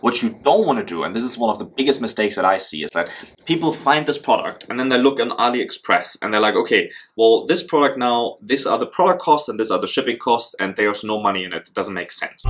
What you don't want to do, and this is one of the biggest mistakes that I see, is that people find this product and then they look on AliExpress and they're like, okay, well, this product now, these are the product costs and these are the shipping costs and there's no money in it. It doesn't make sense.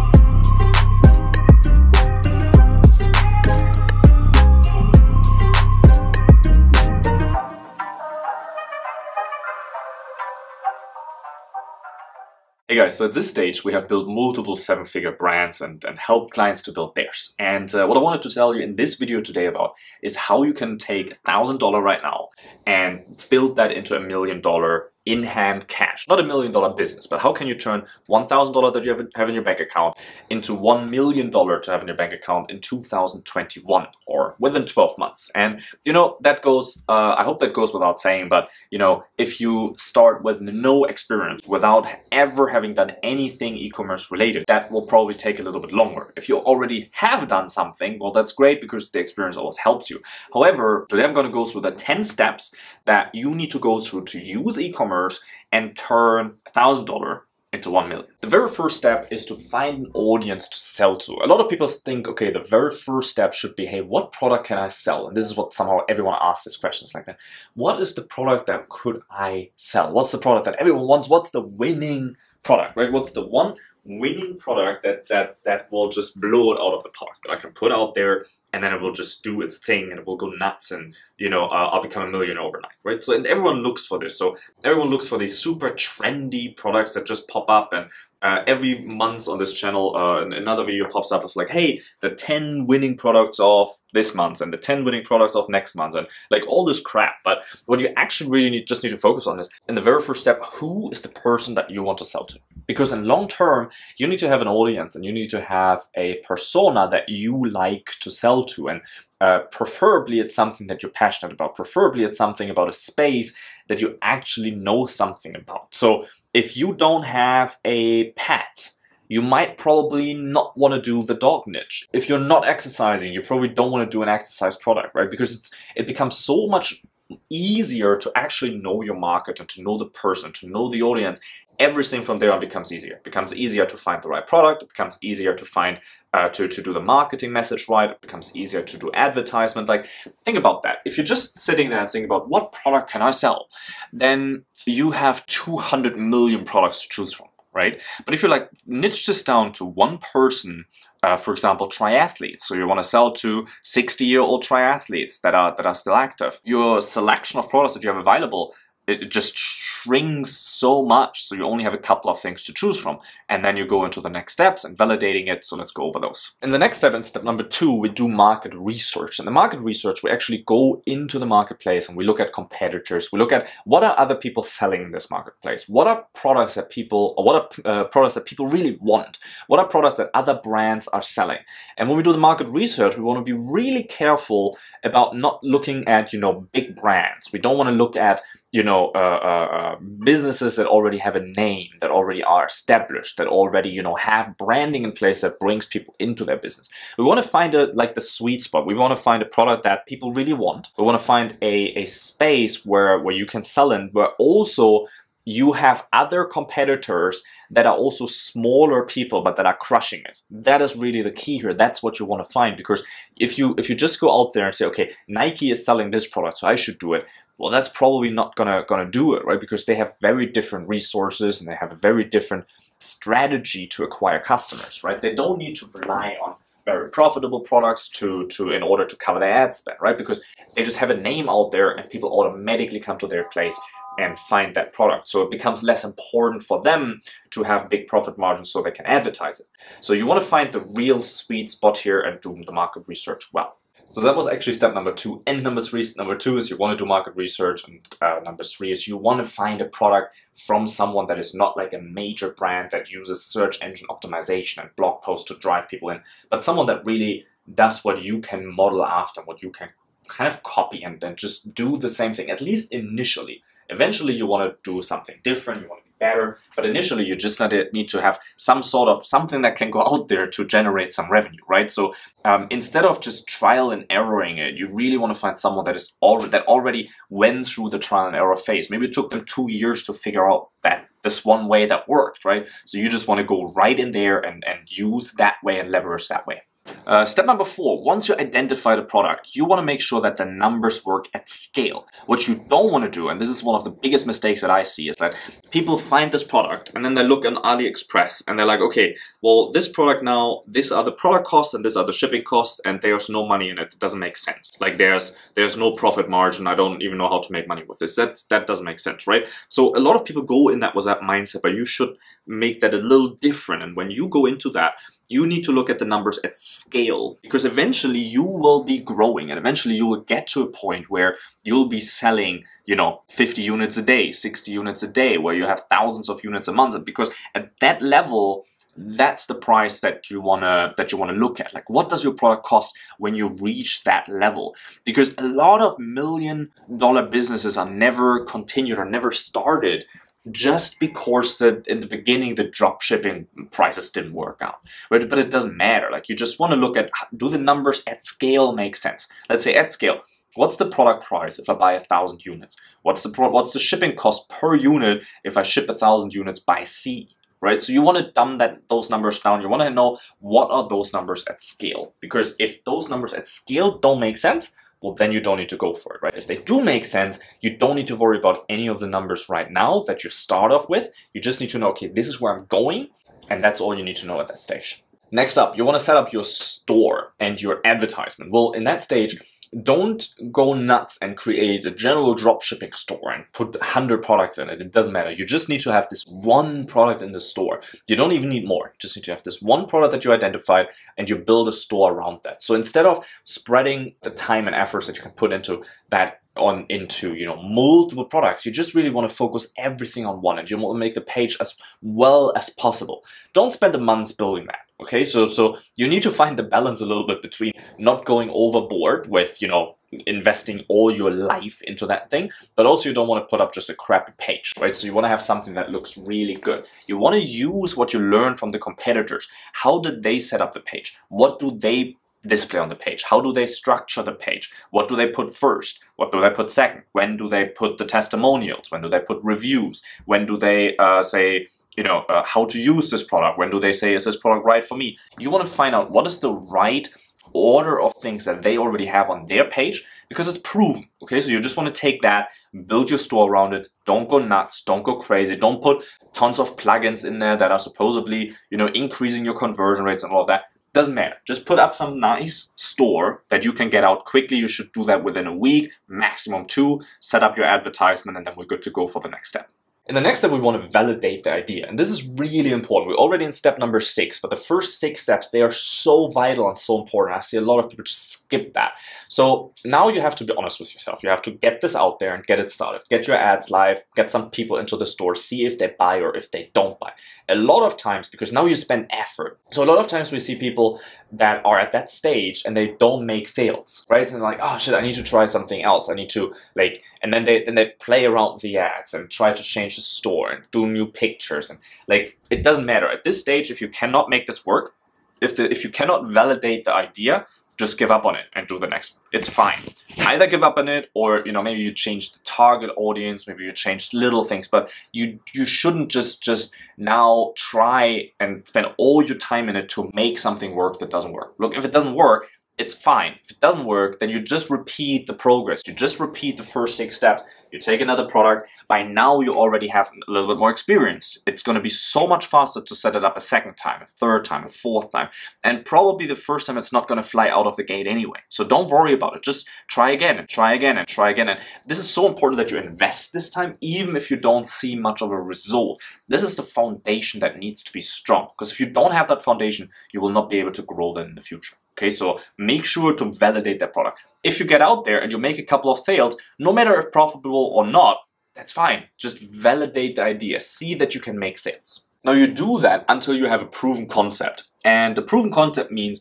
Hey guys, so at this stage we have built multiple seven-figure brands and, and helped clients to build theirs. And uh, what I wanted to tell you in this video today about is how you can take $1,000 right now and build that into a million dollar in-hand cash. Not a million dollar business, but how can you turn $1,000 that you have, have in your bank account into $1 million to have in your bank account in 2021 or within 12 months? And you know, that goes, uh, I hope that goes without saying, but you know, if you start with no experience, without ever having done anything e-commerce related, that will probably take a little bit longer. If you already have done something, well, that's great because the experience always helps you. However, today I'm going to go through the 10 steps that you need to go through to use e-commerce e-commerce and turn a $1,000 into 1 million. The very first step is to find an audience to sell to. A lot of people think, okay, the very first step should be, hey, what product can I sell? And this is what somehow everyone asks these questions like that. What is the product that could I sell? What's the product that everyone wants? What's the winning product, right? What's the one winning product that that that will just blow it out of the park that I can put out there and then it will just do its thing and it will go nuts and you know uh, I'll become a millionaire overnight right? So and everyone looks for this. So everyone looks for these super trendy products that just pop up and uh, every month on this channel, uh, another video pops up of like, hey, the 10 winning products of this month and the 10 winning products of next month and like all this crap. But what you actually really need, just need to focus on is in the very first step, who is the person that you want to sell to? Because in long term, you need to have an audience and you need to have a persona that you like to sell to. And uh, preferably it's something that you're passionate about. Preferably it's something about a space that you actually know something about. So if you don't have a pet, you might probably not want to do the dog niche. If you're not exercising, you probably don't want to do an exercise product, right? Because it's, it becomes so much easier to actually know your market and to know the person, to know the audience. Everything from there on becomes easier. It becomes easier to find the right product. It becomes easier to find uh, to, to do the marketing message right. It becomes easier to do advertisement. Like, think about that. If you're just sitting there and thinking about what product can I sell, then you have 200 million products to choose from right? But if you like niche this down to one person, uh, for example, triathletes, so you want to sell to 60-year-old triathletes that are that are still active, your selection of products that you have available it just shrinks so much so you only have a couple of things to choose from and then you go into the next steps and validating it so let's go over those. In the next step in step number two we do market research in the market research we actually go into the marketplace and we look at competitors we look at what are other people selling in this marketplace what are products that people or what are uh, products that people really want what are products that other brands are selling. And when we do the market research we want to be really careful about not looking at you know big brands. We don't want to look at you know, uh, uh, uh, businesses that already have a name, that already are established, that already, you know, have branding in place that brings people into their business. We want to find a, like the sweet spot. We want to find a product that people really want. We want to find a, a space where, where you can sell in, where also you have other competitors that are also smaller people but that are crushing it that is really the key here that's what you want to find because if you if you just go out there and say okay nike is selling this product so i should do it well, that's probably not gonna gonna do it, right? Because they have very different resources and they have a very different strategy to acquire customers, right? They don't need to rely on very profitable products to to in order to cover their ad spend, right? Because they just have a name out there and people automatically come to their place and find that product. So it becomes less important for them to have big profit margins so they can advertise it. So you want to find the real sweet spot here and do the market research well. So that was actually step number two. And number three, number two is you want to do market research, and uh, number three is you want to find a product from someone that is not like a major brand that uses search engine optimization and blog posts to drive people in, but someone that really does what you can model after, what you can kind of copy and then just do the same thing, at least initially. Eventually, you want to do something different. You want better. But initially, you just need to have some sort of something that can go out there to generate some revenue, right? So um, instead of just trial and erroring it, you really want to find someone that is already that already went through the trial and error phase. Maybe it took them two years to figure out that this one way that worked, right? So you just want to go right in there and, and use that way and leverage that way. Uh, step number four, once you identify the product, you want to make sure that the numbers work at scale. What you don't want to do, and this is one of the biggest mistakes that I see, is that people find this product and then they look on AliExpress and they're like, okay, well, this product now, these are the product costs and these are the shipping costs and there's no money in it. It doesn't make sense. Like there's there's no profit margin. I don't even know how to make money with this. That's, that doesn't make sense, right? So a lot of people go in that with that mindset, but you should make that a little different. And when you go into that, you need to look at the numbers at scale because eventually you will be growing and eventually you will get to a point where you'll be selling, you know, 50 units a day, 60 units a day, where you have thousands of units a month. Because at that level, that's the price that you wanna that you wanna look at. Like, what does your product cost when you reach that level? Because a lot of million dollar businesses are never continued or never started just because the, in the beginning the drop shipping prices didn't work out right? But it doesn't matter. Like you just want to look at do the numbers at scale make sense? Let's say at scale what's the product price if i buy a thousand units? What's the what's the shipping cost per unit if i ship a thousand units by sea right? So you want to dumb that those numbers down. You want to know what are those numbers at scale? Because if those numbers at scale don't make sense well, then you don't need to go for it, right? If they do make sense, you don't need to worry about any of the numbers right now that you start off with. You just need to know, okay, this is where I'm going, and that's all you need to know at that stage. Next up, you want to set up your store and your advertisement. Well, in that stage, don't go nuts and create a general drop shipping store and put 100 products in it. It doesn't matter. You just need to have this one product in the store. You don't even need more. You just need to have this one product that you identified and you build a store around that. So instead of spreading the time and efforts that you can put into that on into you know multiple products. You just really want to focus everything on one and you want to make the page as well as possible. Don't spend a month building that okay? So so you need to find the balance a little bit between not going overboard with you know investing all your life into that thing but also you don't want to put up just a crappy page right? So you want to have something that looks really good. You want to use what you learn from the competitors. How did they set up the page? What do they display on the page? How do they structure the page? What do they put first? What do they put second? When do they put the testimonials? When do they put reviews? When do they uh, say, you know, uh, how to use this product? When do they say, is this product right for me? You want to find out what is the right order of things that they already have on their page because it's proven. Okay, so you just want to take that, build your store around it. Don't go nuts. Don't go crazy. Don't put tons of plugins in there that are supposedly, you know, increasing your conversion rates and all that. Doesn't matter. Just put up some nice store that you can get out quickly. You should do that within a week, maximum two. Set up your advertisement and then we're good to go for the next step. In the next step, we want to validate the idea. And this is really important. We're already in step number six, but the first six steps, they are so vital and so important. I see a lot of people just skip that. So now you have to be honest with yourself. You have to get this out there and get it started. Get your ads live, get some people into the store, see if they buy or if they don't buy. A lot of times, because now you spend effort. So a lot of times we see people that are at that stage and they don't make sales, right? And like, oh shit, I need to try something else. I need to like, and then they then they play around with the ads and try to change the store and do new pictures and like it doesn't matter at this stage if you cannot make this work. If the if you cannot validate the idea, just give up on it and do the next. It's fine. Either give up on it or you know maybe you change the target audience, maybe you change little things, but you you shouldn't just just now try and spend all your time in it to make something work that doesn't work. Look, if it doesn't work, it's fine. If it doesn't work, then you just repeat the progress. You just repeat the first six steps. You take another product. By now, you already have a little bit more experience. It's going to be so much faster to set it up a second time, a third time, a fourth time. And probably the first time it's not going to fly out of the gate anyway. So don't worry about it. Just try again and try again and try again. And this is so important that you invest this time, even if you don't see much of a result. This is the foundation that needs to be strong. Because if you don't have that foundation, you will not be able to grow then in the future. Okay, so make sure to validate that product. If you get out there and you make a couple of sales, no matter if profitable or not, that's fine. Just validate the idea. See that you can make sales. Now you do that until you have a proven concept. And the proven concept means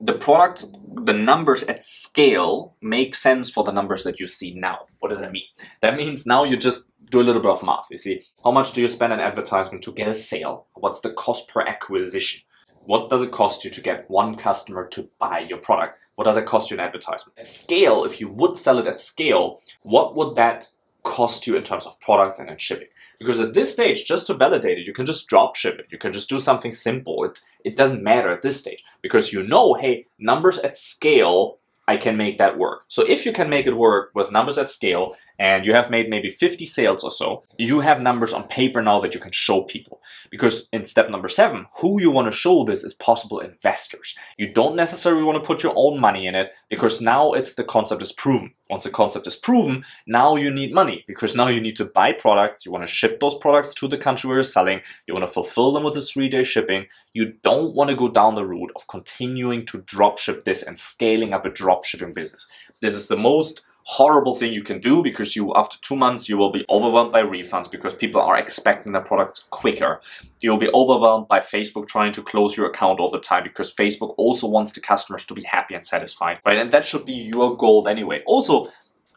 the product, the numbers at scale make sense for the numbers that you see now. What does that mean? That means now you just do a little bit of math. You see, how much do you spend on advertisement to get a sale? What's the cost per acquisition? What does it cost you to get one customer to buy your product? What does it cost you in advertisement? At scale, if you would sell it at scale, what would that cost you in terms of products and in shipping. Because at this stage, just to validate it, you can just drop ship it. You can just do something simple. It, it doesn't matter at this stage because you know, hey, numbers at scale I can make that work. So if you can make it work with numbers at scale and you have made maybe 50 sales or so, you have numbers on paper now that you can show people. Because in step number seven, who you want to show this is possible investors. You don't necessarily want to put your own money in it because now it's the concept is proven. Once the concept is proven, now you need money because now you need to buy products. You want to ship those products to the country where you're selling. You want to fulfill them with the three day shipping. You don't want to go down the route of continuing to drop ship this and scaling up a drop shipping business. This is the most horrible thing you can do because you after two months you will be overwhelmed by refunds because people are expecting the product quicker. You'll be overwhelmed by facebook trying to close your account all the time because facebook also wants the customers to be happy and satisfied right? And that should be your goal anyway. Also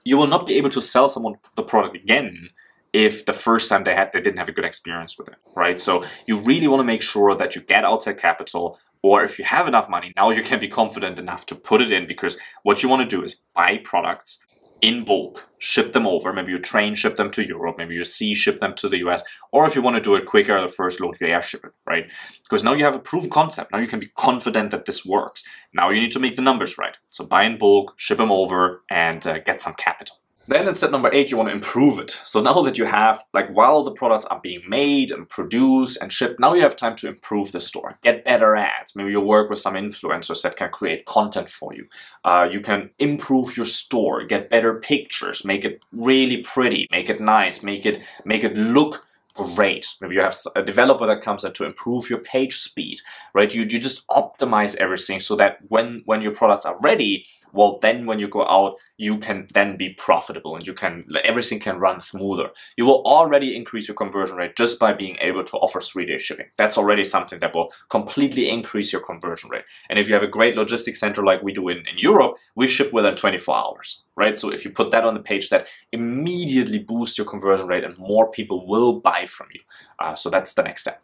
you will not be able to sell someone the product again if the first time they had they didn't have a good experience with it right? So you really want to make sure that you get outside capital or if you have enough money, now you can be confident enough to put it in because what you want to do is buy products in bulk, ship them over. Maybe you train ship them to Europe, maybe you sea ship them to the US, or if you want to do it quicker, the first load you airship it, right? Because now you have a proven concept. Now you can be confident that this works. Now you need to make the numbers right. So buy in bulk, ship them over, and uh, get some capital. Then in step number eight, you want to improve it. So now that you have, like while the products are being made and produced and shipped, now you have time to improve the store. Get better ads. Maybe you work with some influencers that can create content for you. Uh, you can improve your store, get better pictures, make it really pretty, make it nice, make it, make it look great. Maybe you have a developer that comes in to improve your page speed, right? You, you just optimize everything so that when, when your products are ready, well, then when you go out, you can then be profitable and you can, everything can run smoother. You will already increase your conversion rate just by being able to offer three day shipping. That's already something that will completely increase your conversion rate. And if you have a great logistics center like we do in, in Europe, we ship within 24 hours, right? So if you put that on the page, that immediately boosts your conversion rate and more people will buy from you. Uh, so that's the next step.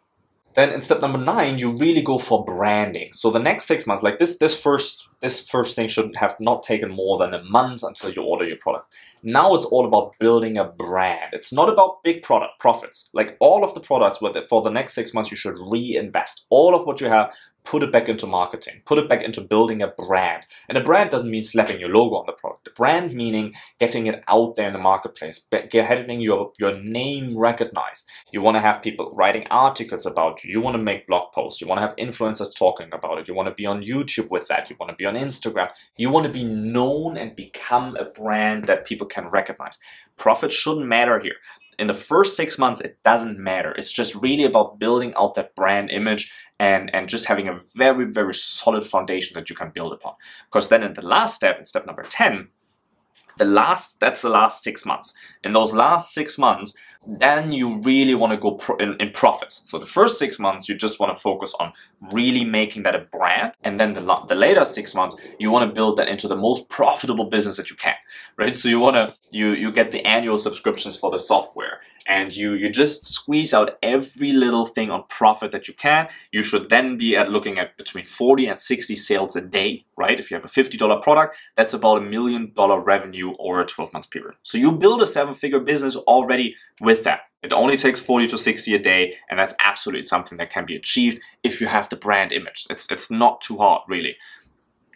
Then in step number nine, you really go for branding. So the next six months, like this, this first, this first thing should have not taken more than a month until you order your product. Now it's all about building a brand. It's not about big product profits. Like all of the products for the next six months, you should reinvest. All of what you have, put it back into marketing, put it back into building a brand. And a brand doesn't mean slapping your logo on the product. A brand meaning getting it out there in the marketplace, getting your, your name recognized. You want to have people writing articles about you. You want to make blog posts. You want to have influencers talking about it. You want to be on YouTube with that. You want to be on Instagram. You want to be known and become a brand that people can recognize. Profit shouldn't matter here in the first six months, it doesn't matter. It's just really about building out that brand image and, and just having a very, very solid foundation that you can build upon. Because then in the last step, in step number 10, the last, that's the last six months. In those last six months, then you really want to go pro in, in, profits. So the first six months, you just want to focus on really making that a brand. And then the, the later six months, you want to build that into the most profitable business that you can, right? So you want to, you, you get the annual subscriptions for the software and you, you just squeeze out every little thing on profit that you can. You should then be at looking at between 40 and 60 sales a day, right? If you have a $50 product, that's about a million dollar revenue over a 12 month period. So you build a seven figure business already with that. It only takes 40 to 60 a day, and that's absolutely something that can be achieved if you have the brand image. It's, it's not too hard, really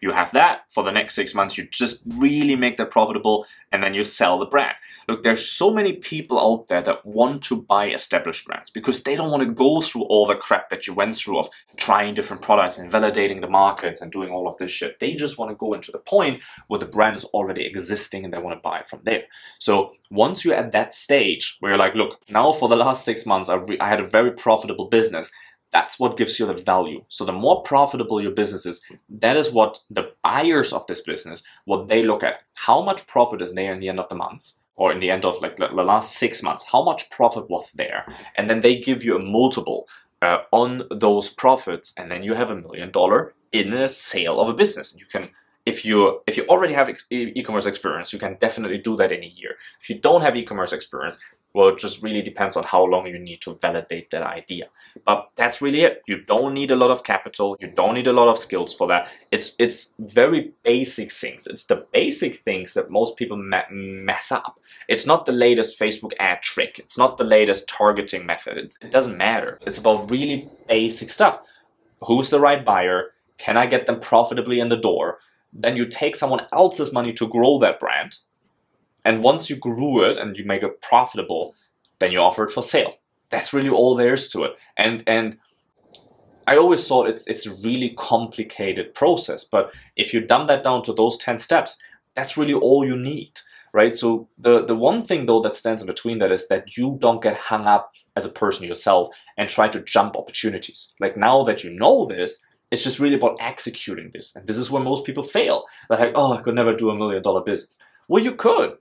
you have that for the next six months. You just really make that profitable and then you sell the brand. Look, there's so many people out there that want to buy established brands because they don't want to go through all the crap that you went through of trying different products and validating the markets and doing all of this shit. They just want to go into the point where the brand is already existing and they want to buy it from there. So once you're at that stage where you're like, look, now for the last six months, I, I had a very profitable business that's what gives you the value. So the more profitable your business is, that is what the buyers of this business, what they look at. How much profit is there in the end of the month? Or in the end of like the last six months, how much profit was there? And then they give you a multiple uh, on those profits, and then you have a million dollar in a sale of a business. You can if you if you already have e-commerce experience, you can definitely do that in a year. If you don't have e-commerce experience, Well, it just really depends on how long you need to validate that idea. But that's really it. You don't need a lot of capital. You don't need a lot of skills for that. It's it's very basic things. It's the basic things that most people mess up. It's not the latest Facebook ad trick. It's not the latest targeting method. It, it doesn't matter. It's about really basic stuff. Who's the right buyer? Can I get them profitably in the door? Then you take someone else's money to grow that brand and once you grew it and you make it profitable, then you offer it for sale. That's really all there is to it. And and I always thought it's it's a really complicated process, but if you dumb that down to those 10 steps, that's really all you need. Right? So the, the one thing though that stands in between that is that you don't get hung up as a person yourself and try to jump opportunities. Like now that you know this, it's just really about executing this. And this is where most people fail. They're like, oh, I could never do a million dollar business. Well, you could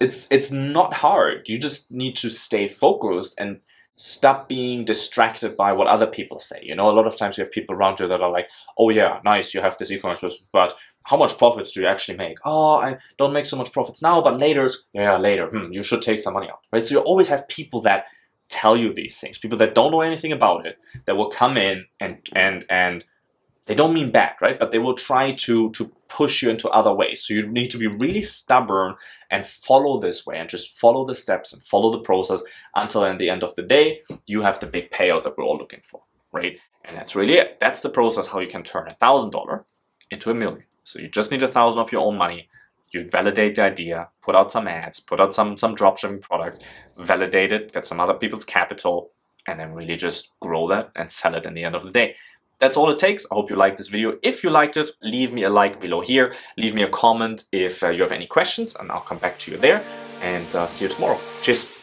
it's it's not hard. You just need to stay focused and stop being distracted by what other people say. You know, a lot of times you have people around you that are like, "Oh yeah, nice, you have this e-commerce business, but how much profits do you actually make? Oh, I don't make so much profits now, but later, yeah, later, hmm, you should take some money out, right? So you always have people that tell you these things, people that don't know anything about it, that will come in and and and they don't mean bad, right? But they will try to to push you into other ways. So you need to be really stubborn and follow this way and just follow the steps and follow the process until at the end of the day you have the big payout that we're all looking for, right? And that's really it. That's the process how you can turn a thousand dollar into a million. So you just need a thousand of your own money. You validate the idea, put out some ads, put out some some dropshipping products, validate it, get some other people's capital, and then really just grow that and sell it in the end of the day. That's all it takes. I hope you liked this video. If you liked it, leave me a like below here. Leave me a comment if uh, you have any questions and I'll come back to you there. And uh, see you tomorrow. Cheers.